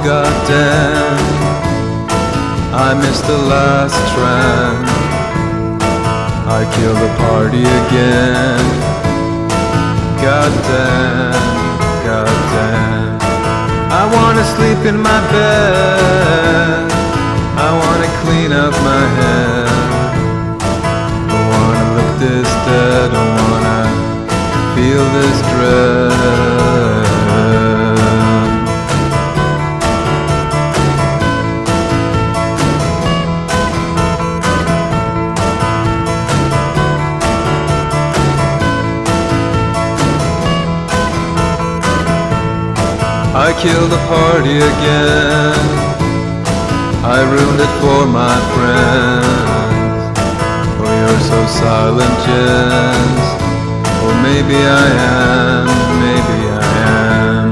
forgotten. I missed the last train. I killed the party again. Goddamn, goddamn. I wanna sleep in my bed. I wanna clean up my head. I wanna look this dead. Don't wanna feel this dread. I killed the party again. I ruined it for my friends. Oh, you're so silent, Jens. Or oh, maybe I am, maybe I am.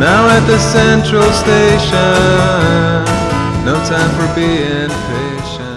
Now at the central station, no time for being patient.